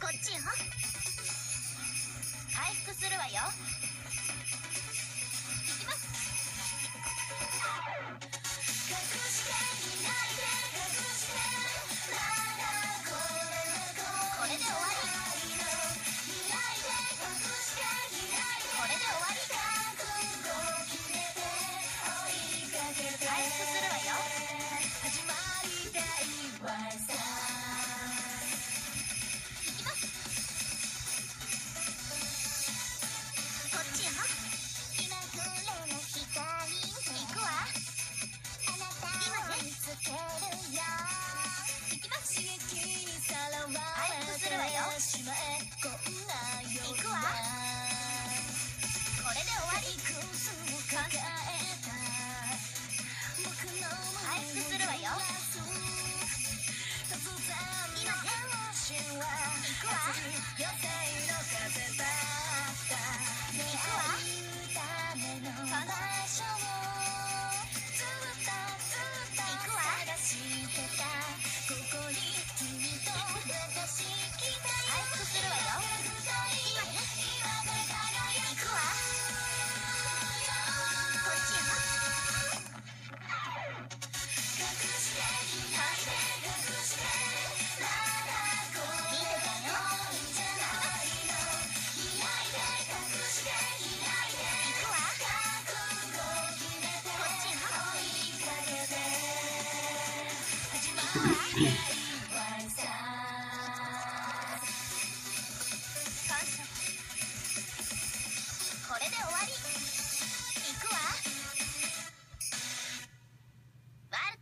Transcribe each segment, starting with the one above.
こっちよ。回復するわよ。予定の風だ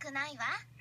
くないわ。